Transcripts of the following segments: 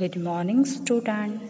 Good morning, student.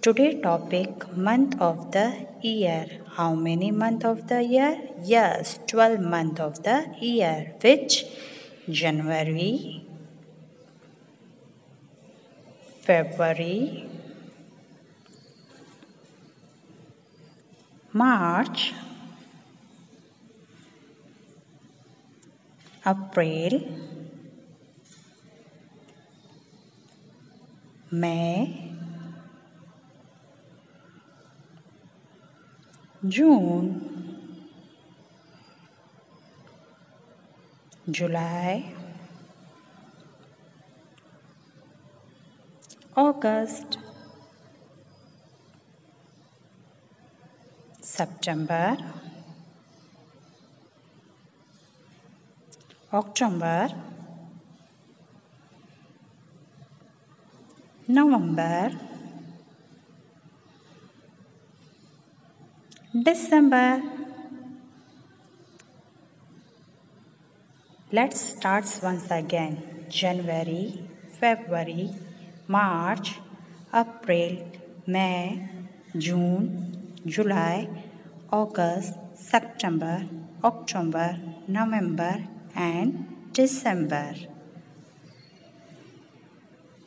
Today topic month of the year. How many month of the year? Yes, 12 month of the year. Which? January, February, March, April, May, June, July, August, September, October, November, December. Let's start once again. January, February, March, April, May, June, July, August, September, October, November, and December.